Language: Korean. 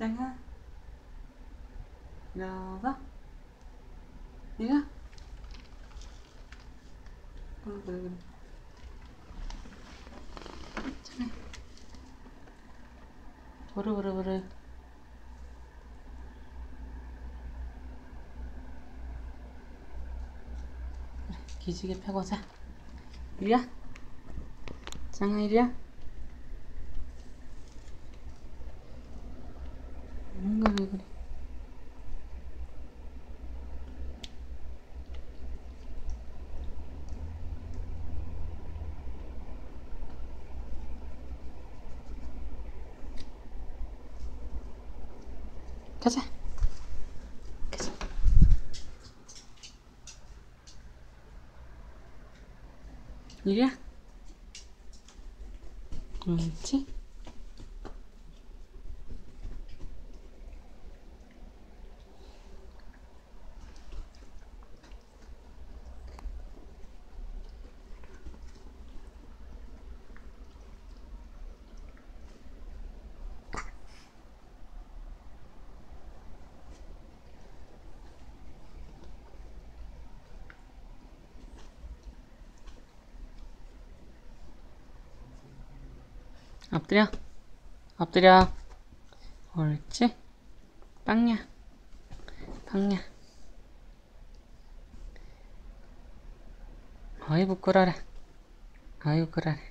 짱아. 이리 와. 그래 그래. 그래 짱아 부르 부르 그래 기지개 펴고 자. 이리 와. 짱아 이리 와 응, 그래 그래 가자. 가자. 이리 와. 옳지 엎드려. 엎드려. 옳지. 빵야. 빵야. 어이 부끄러라. 어이 부끄러라